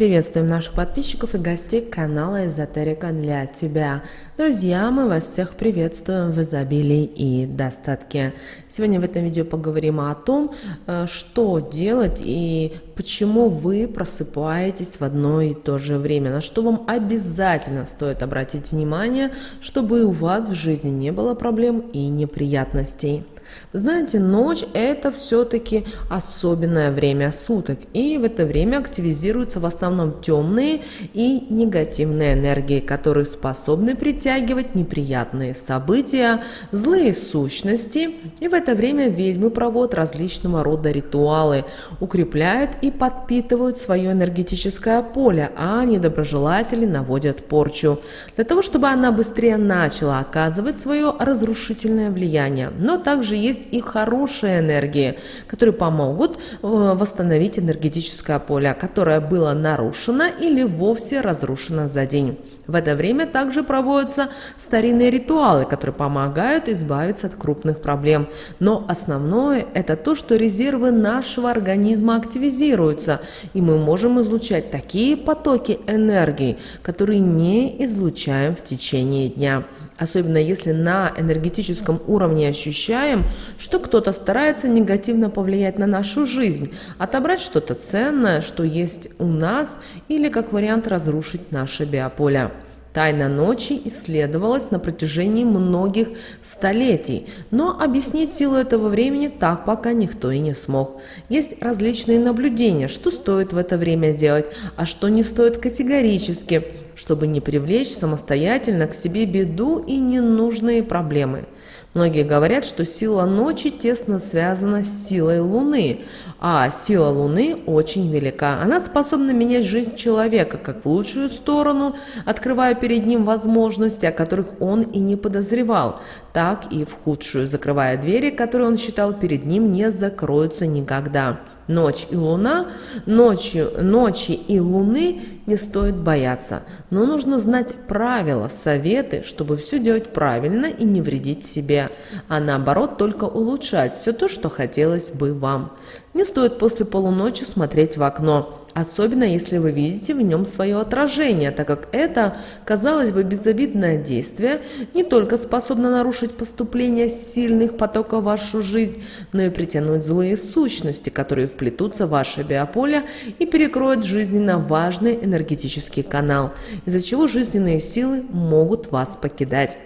Приветствуем наших подписчиков и гостей канала Эзотерика для тебя. Друзья, мы вас всех приветствуем в изобилии и достатке. Сегодня в этом видео поговорим о том, э, что делать и почему вы просыпаетесь в одно и то же время, на что вам обязательно стоит обратить внимание, чтобы у вас в жизни не было проблем и неприятностей. Вы знаете, ночь – это все-таки особенное время суток, и в это время активизируются в основном темные и негативные энергии, которые способны притягивать неприятные события, злые сущности, и в это время ведьмы проводят различного рода ритуалы, укрепляют и подпитывают свое энергетическое поле, а недоброжелатели наводят порчу, для того, чтобы она быстрее начала оказывать свое разрушительное влияние. Но также есть и хорошие энергии, которые помогут э, восстановить энергетическое поле, которое было нарушено или вовсе разрушено за день. В это время также проводятся старинные ритуалы, которые помогают избавиться от крупных проблем. Но основное – это то, что резервы нашего организма активизируются, и мы можем излучать такие потоки энергии, которые не излучаем в течение дня особенно если на энергетическом уровне ощущаем, что кто-то старается негативно повлиять на нашу жизнь, отобрать что-то ценное, что есть у нас, или как вариант разрушить наше биополе. Тайна ночи исследовалась на протяжении многих столетий, но объяснить силу этого времени так пока никто и не смог. Есть различные наблюдения, что стоит в это время делать, а что не стоит категорически, чтобы не привлечь самостоятельно к себе беду и ненужные проблемы – Многие говорят, что сила ночи тесно связана с силой Луны, а сила Луны очень велика. Она способна менять жизнь человека как в лучшую сторону, открывая перед ним возможности, о которых он и не подозревал, так и в худшую, закрывая двери, которые он считал перед ним не закроются никогда ночь и луна, ночью, ночи и луны не стоит бояться, но нужно знать правила, советы, чтобы все делать правильно и не вредить себе, а наоборот только улучшать все то, что хотелось бы вам. Не стоит после полуночи смотреть в окно особенно если вы видите в нем свое отражение, так как это, казалось бы, безобидное действие не только способно нарушить поступление сильных потоков в вашу жизнь, но и притянуть злые сущности, которые вплетутся в ваше биополе и перекроют жизненно важный энергетический канал, из-за чего жизненные силы могут вас покидать.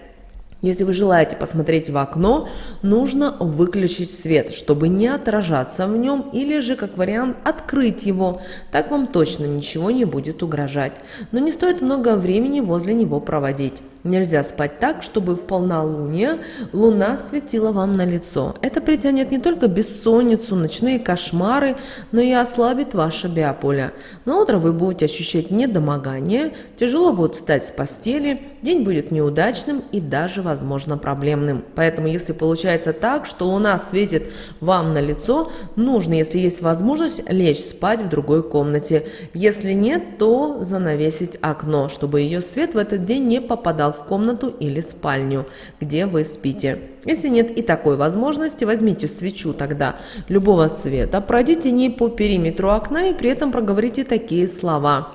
Если вы желаете посмотреть в окно, нужно выключить свет, чтобы не отражаться в нем, или же, как вариант, открыть его. Так вам точно ничего не будет угрожать. Но не стоит много времени возле него проводить. Нельзя спать так, чтобы в полнолуние луна светила вам на лицо. Это притянет не только бессонницу, ночные кошмары, но и ослабит ваше биополе. На утро вы будете ощущать недомогание, тяжело будет встать с постели, день будет неудачным и даже, возможно, проблемным. Поэтому, если получается так, что луна светит вам на лицо, нужно, если есть возможность, лечь спать в другой комнате. Если нет, то занавесить окно, чтобы ее свет в этот день не попадал в комнату или спальню, где вы спите. Если нет и такой возможности, возьмите свечу тогда любого цвета, пройдите ней по периметру окна и при этом проговорите такие слова.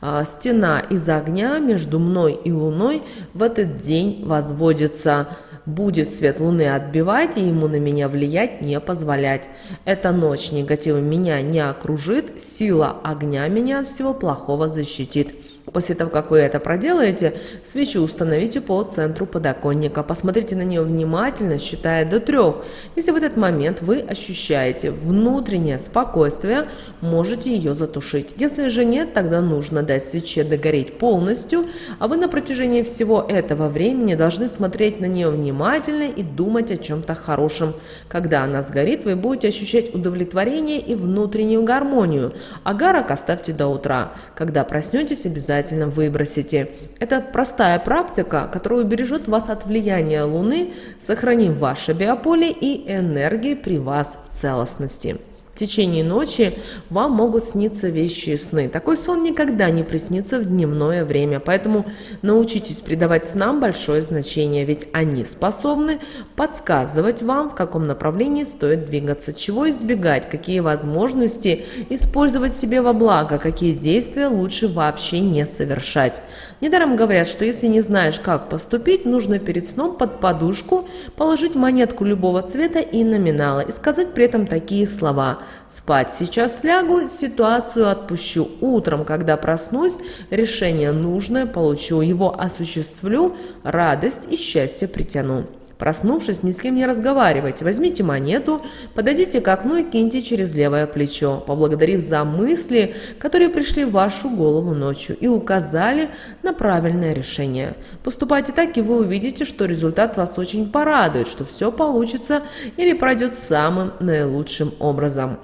«А, стена из огня между мной и луной в этот день возводится. Будет свет луны отбивать и ему на меня влиять не позволять. Эта ночь негатива меня не окружит, сила огня меня от всего плохого защитит. После того, как вы это проделаете, свечу установите по центру подоконника. Посмотрите на нее внимательно, считая до трех. Если в этот момент вы ощущаете внутреннее спокойствие, можете ее затушить. Если же нет, тогда нужно дать свече догореть полностью, а вы на протяжении всего этого времени должны смотреть на нее внимательно и думать о чем-то хорошем. Когда она сгорит, вы будете ощущать удовлетворение и внутреннюю гармонию. Агарок оставьте до утра. Когда проснетесь, обязательно обязательно выбросите. Это простая практика, которая убережет вас от влияния Луны, сохранив ваше биополе и энергии при вас в целостности. В течение ночи вам могут сниться вещи и сны. Такой сон никогда не приснится в дневное время, поэтому научитесь придавать снам большое значение, ведь они способны подсказывать вам, в каком направлении стоит двигаться, чего избегать, какие возможности использовать себе во благо, какие действия лучше вообще не совершать. Недаром говорят, что если не знаешь, как поступить, нужно перед сном под подушку положить монетку любого цвета и номинала и сказать при этом такие слова – Спать сейчас лягу, ситуацию отпущу. Утром, когда проснусь, решение нужное получу, его осуществлю, радость и счастье притяну. Проснувшись, ни с кем не разговаривайте. Возьмите монету, подойдите к окну и киньте через левое плечо, поблагодарив за мысли, которые пришли в вашу голову ночью и указали на правильное решение. Поступайте так, и вы увидите, что результат вас очень порадует, что все получится или пройдет самым наилучшим образом.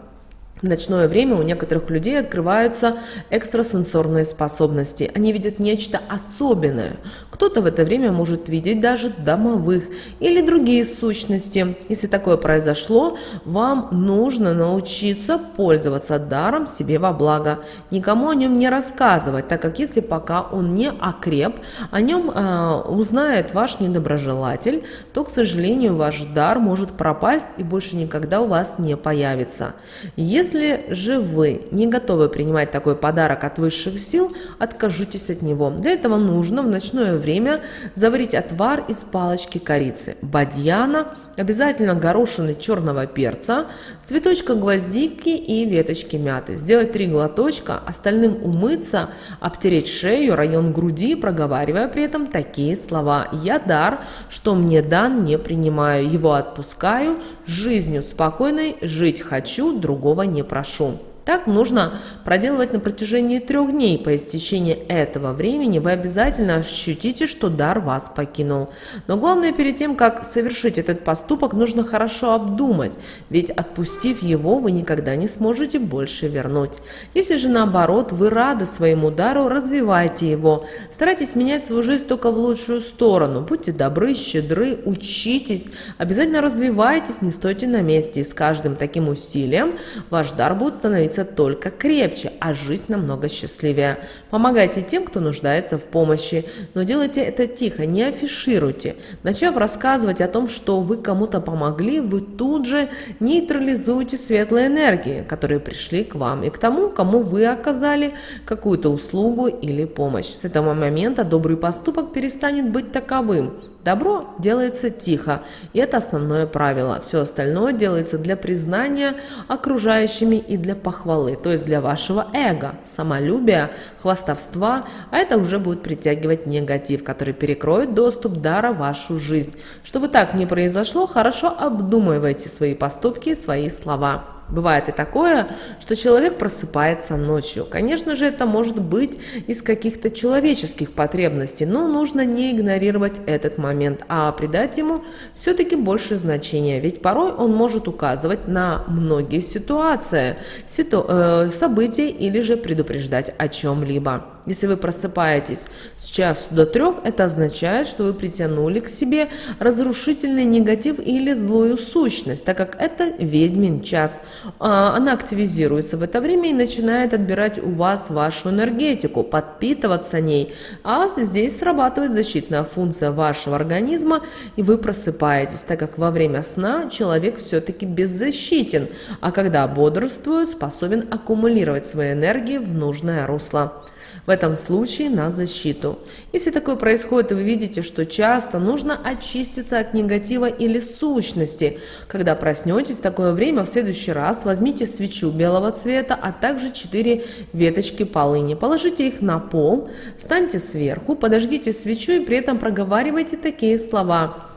В ночное время у некоторых людей открываются экстрасенсорные способности. Они видят нечто особенное. Кто-то в это время может видеть даже домовых или другие сущности. Если такое произошло, вам нужно научиться пользоваться даром себе во благо. Никому о нем не рассказывать, так как если пока он не окреп, о нем э, узнает ваш недоброжелатель, то, к сожалению, ваш дар может пропасть и больше никогда у вас не появится. Если если же вы не готовы принимать такой подарок от высших сил, откажитесь от него. Для этого нужно в ночное время заварить отвар из палочки корицы, бадьяна, Обязательно горошины черного перца, цветочка гвоздики и веточки мяты. Сделать три глоточка, остальным умыться, обтереть шею, район груди, проговаривая при этом такие слова. «Я дар, что мне дан, не принимаю, его отпускаю, жизнью спокойной жить хочу, другого не прошу». Так нужно проделывать на протяжении трех дней. По истечении этого времени вы обязательно ощутите, что дар вас покинул. Но главное, перед тем, как совершить этот поступок, нужно хорошо обдумать, ведь отпустив его, вы никогда не сможете больше вернуть. Если же наоборот, вы рады своему дару, развивайте его. Старайтесь менять свою жизнь только в лучшую сторону. Будьте добры, щедры, учитесь, обязательно развивайтесь, не стойте на месте. И с каждым таким усилием ваш дар будет становиться становится только крепче, а жизнь намного счастливее. Помогайте тем, кто нуждается в помощи, но делайте это тихо, не афишируйте. Начав рассказывать о том, что вы кому-то помогли, вы тут же нейтрализуете светлые энергии, которые пришли к вам, и к тому, кому вы оказали какую-то услугу или помощь. С этого момента добрый поступок перестанет быть таковым. Добро делается тихо, и это основное правило. Все остальное делается для признания окружающими и для похвалы, то есть для вашего эго, самолюбия, хвастовства, а это уже будет притягивать негатив, который перекроет доступ дара в вашу жизнь. Чтобы так не произошло, хорошо обдумывайте свои поступки, свои слова. Бывает и такое, что человек просыпается ночью. Конечно же, это может быть из каких-то человеческих потребностей, но нужно не игнорировать этот момент, а придать ему все-таки больше значения. Ведь порой он может указывать на многие ситуации, ситу, э, события или же предупреждать о чем-либо. Если вы просыпаетесь с часу до трех, это означает, что вы притянули к себе разрушительный негатив или злую сущность, так как это ведьмин час. А, она активизируется в это время и начинает отбирать у вас вашу энергетику, подпитываться ней. А здесь срабатывает защитная функция вашего организма, и вы просыпаетесь, так как во время сна человек все-таки беззащитен, а когда бодрствует, способен аккумулировать свои энергии в нужное русло в этом случае на защиту. Если такое происходит, вы видите, что часто нужно очиститься от негатива или сущности. Когда проснетесь в такое время, в следующий раз возьмите свечу белого цвета, а также 4 веточки полыни. Положите их на пол, встаньте сверху, подождите свечу и при этом проговаривайте такие слова –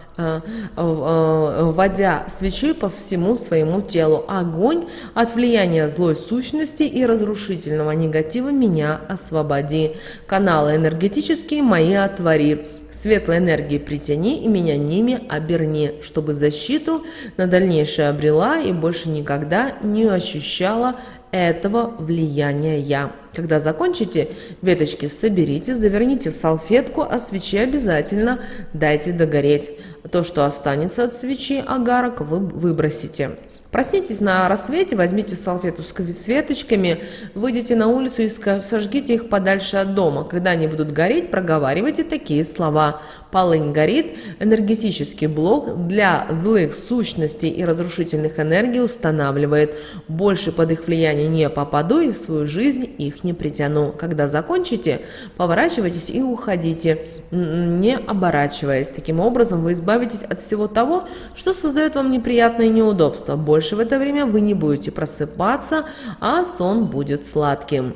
вводя свечи по всему своему телу. Огонь от влияния злой сущности и разрушительного негатива меня освободи. Каналы энергетические мои отвори. Светлой энергии притяни и меня ними оберни, чтобы защиту на дальнейшее обрела и больше никогда не ощущала этого влияния я. Когда закончите, веточки соберите, заверните в салфетку, а свечи обязательно дайте догореть. То, что останется от свечи, агарок, вы выбросите. Проснитесь на рассвете, возьмите салфету с светочками, выйдите на улицу и сожгите их подальше от дома. Когда они будут гореть, проговаривайте такие слова. Полынь горит, энергетический блок для злых сущностей и разрушительных энергий устанавливает. Больше под их влияние не попаду и в свою жизнь их не притяну. Когда закончите, поворачивайтесь и уходите, не оборачиваясь. Таким образом вы избавитесь от всего того, что создает вам неприятные неудобства. Больше в это время вы не будете просыпаться, а сон будет сладким.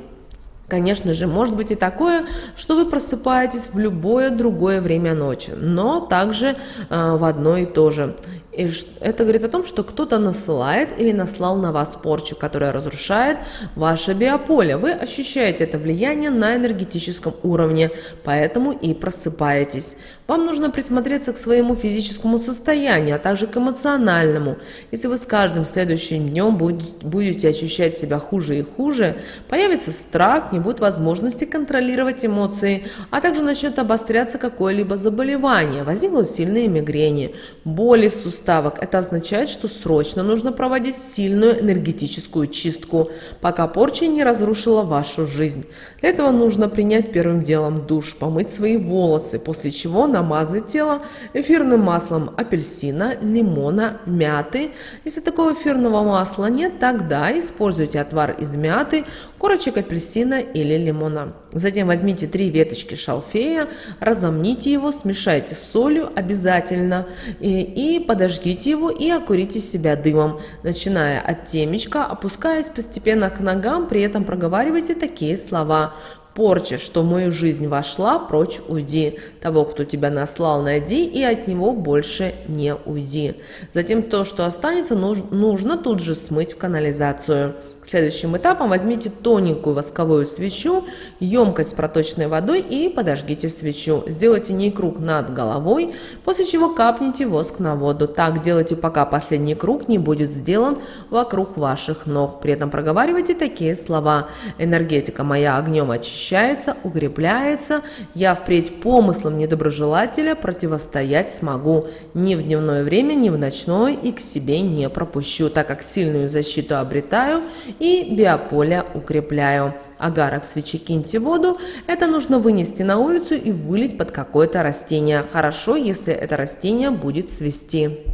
Конечно же, может быть и такое, что вы просыпаетесь в любое другое время ночи, но также э, в одно и то же. И это говорит о том, что кто-то насылает или наслал на вас порчу, которая разрушает ваше биополе. Вы ощущаете это влияние на энергетическом уровне, поэтому и просыпаетесь. Вам нужно присмотреться к своему физическому состоянию, а также к эмоциональному. Если вы с каждым следующим днем будете ощущать себя хуже и хуже, появится страх, не будет возможности контролировать эмоции, а также начнет обостряться какое-либо заболевание, возникнут сильные мигрени, боли в суставах. Это означает, что срочно нужно проводить сильную энергетическую чистку, пока порча не разрушила вашу жизнь. Для этого нужно принять первым делом душ, помыть свои волосы, после чего намазать тело эфирным маслом апельсина, лимона, мяты. Если такого эфирного масла нет, тогда используйте отвар из мяты, корочек апельсина или лимона. Затем возьмите три веточки шалфея, разомните его, смешайте с солью обязательно и, и подожгите его и окурите себя дымом, начиная от темечка, опускаясь постепенно к ногам, при этом проговаривайте такие слова Порча, что в мою жизнь вошла, прочь уйди. Того, кто тебя наслал, найди, и от него больше не уйди. Затем то, что останется, нужно тут же смыть в канализацию. Следующим этапом возьмите тоненькую восковую свечу, емкость с проточной водой и подожгите свечу. Сделайте ней круг над головой, после чего капните воск на воду. Так делайте, пока последний круг не будет сделан вокруг ваших ног. При этом проговаривайте такие слова. Энергетика моя огнем очищается, укрепляется. Я впредь помыслом недоброжелателя противостоять смогу. Ни в дневное время, ни в ночное и к себе не пропущу, так как сильную защиту обретаю и биополя укрепляю. Агарок свечи киньте воду. Это нужно вынести на улицу и вылить под какое-то растение. Хорошо, если это растение будет цвести.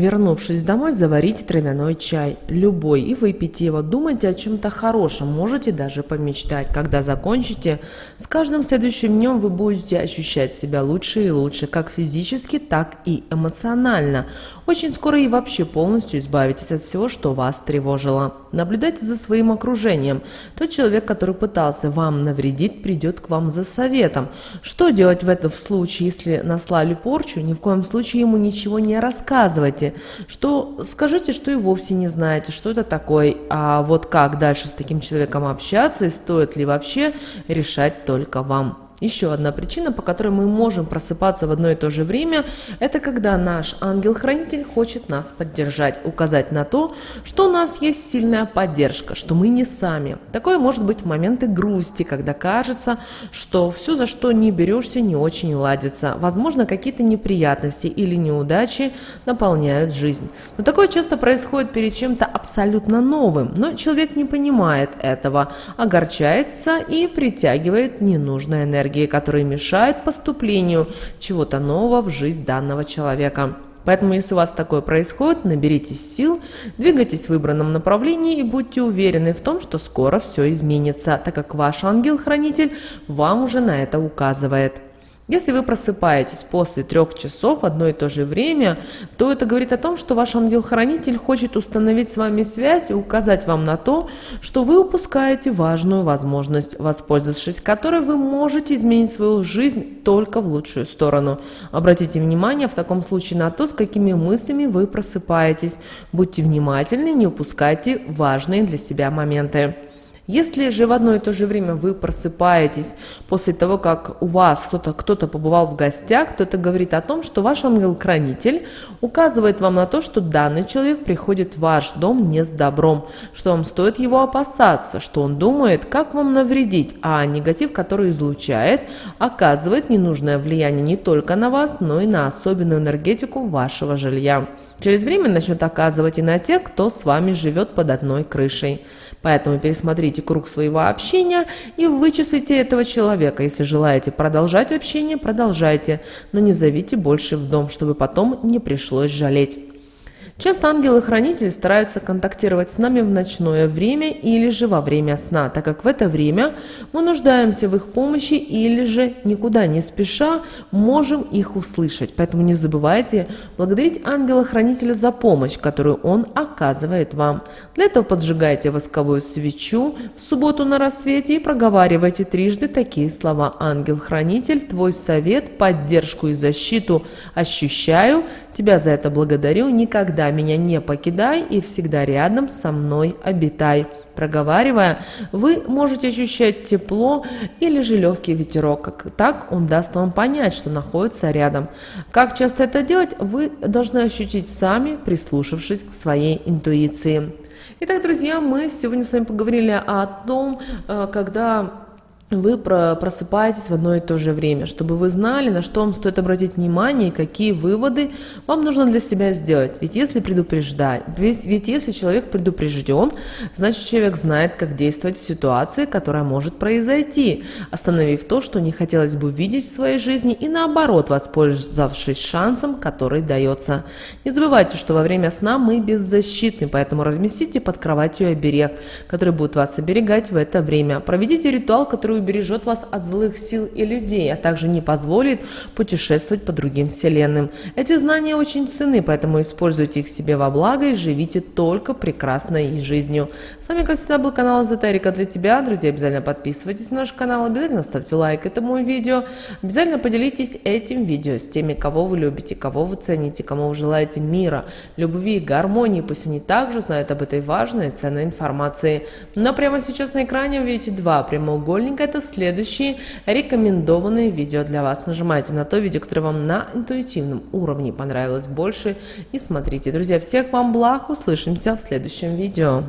Вернувшись домой, заварите травяной чай, любой, и выпейте его. Думайте о чем-то хорошем, можете даже помечтать. Когда закончите, с каждым следующим днем вы будете ощущать себя лучше и лучше, как физически, так и эмоционально. Очень скоро и вообще полностью избавитесь от всего, что вас тревожило. Наблюдайте за своим окружением. Тот человек, который пытался вам навредить, придет к вам за советом. Что делать в этом случае, если наслали порчу? Ни в коем случае ему ничего не рассказывайте. Что скажите, что и вовсе не знаете, что это такое. А вот как дальше с таким человеком общаться и стоит ли вообще решать только вам. Еще одна причина, по которой мы можем просыпаться в одно и то же время, это когда наш ангел-хранитель хочет нас поддержать, указать на то, что у нас есть сильная поддержка, что мы не сами. Такое может быть в моменты грусти, когда кажется, что все, за что не берешься, не очень ладится. Возможно, какие-то неприятности или неудачи наполняют жизнь. Но такое часто происходит перед чем-то абсолютно новым, но человек не понимает этого, огорчается и притягивает ненужную энергию энергии, которые мешают поступлению чего-то нового в жизнь данного человека. Поэтому, если у вас такое происходит, наберитесь сил, двигайтесь в выбранном направлении и будьте уверены в том, что скоро все изменится, так как ваш ангел-хранитель вам уже на это указывает. Если вы просыпаетесь после трех часов в одно и то же время, то это говорит о том, что ваш ангел-хранитель хочет установить с вами связь и указать вам на то, что вы упускаете важную возможность, воспользовавшись которой вы можете изменить свою жизнь только в лучшую сторону. Обратите внимание в таком случае на то, с какими мыслями вы просыпаетесь. Будьте внимательны, не упускайте важные для себя моменты. Если же в одно и то же время вы просыпаетесь после того, как у вас кто-то кто побывал в гостях, то это говорит о том, что ваш ангел-хранитель указывает вам на то, что данный человек приходит в ваш дом не с добром, что вам стоит его опасаться, что он думает, как вам навредить, а негатив, который излучает, оказывает ненужное влияние не только на вас, но и на особенную энергетику вашего жилья. через время начнет оказывать и на тех, кто с вами живет под одной крышей. Поэтому пересмотрите круг своего общения и вычислите этого человека. Если желаете продолжать общение, продолжайте, но не зовите больше в дом, чтобы потом не пришлось жалеть. Часто ангелы-хранители стараются контактировать с нами в ночное время или же во время сна, так как в это время мы нуждаемся в их помощи или же никуда не спеша можем их услышать. Поэтому не забывайте благодарить ангела-хранителя за помощь, которую он оказывает вам. Для этого поджигайте восковую свечу в субботу на рассвете и проговаривайте трижды такие слова «Ангел-хранитель, твой совет, поддержку и защиту ощущаю, тебя за это благодарю, никогда меня не покидай и всегда рядом со мной обитай. Проговаривая, вы можете ощущать тепло или же легкий ветерок. Как так он даст вам понять, что находится рядом. Как часто это делать, вы должны ощутить сами, прислушавшись к своей интуиции. Итак, друзья, мы сегодня с вами поговорили о том, э, когда вы просыпаетесь в одно и то же время, чтобы вы знали, на что вам стоит обратить внимание и какие выводы вам нужно для себя сделать. Ведь если предупреждать, ведь, ведь если человек предупрежден, значит человек знает, как действовать в ситуации, которая может произойти, остановив то, что не хотелось бы видеть в своей жизни и наоборот, воспользовавшись шансом, который дается. Не забывайте, что во время сна мы беззащитны, поэтому разместите под кроватью оберег, который будет вас оберегать в это время. Проведите ритуал, который убережет вас от злых сил и людей, а также не позволит путешествовать по другим вселенным. Эти знания очень ценны, поэтому используйте их себе во благо и живите только прекрасной жизнью. С вами, как всегда, был канал Эзотерика для тебя. Друзья, обязательно подписывайтесь на наш канал, обязательно ставьте лайк этому видео, обязательно поделитесь этим видео с теми, кого вы любите, кого вы цените, кому вы желаете мира, любви, гармонии. Пусть они также знают об этой важной и ценной информации. Но прямо сейчас на экране вы видите два прямоугольника это следующие рекомендованные видео для вас. Нажимайте на то видео, которое вам на интуитивном уровне понравилось больше и смотрите. Друзья, всех вам благ, услышимся в следующем видео.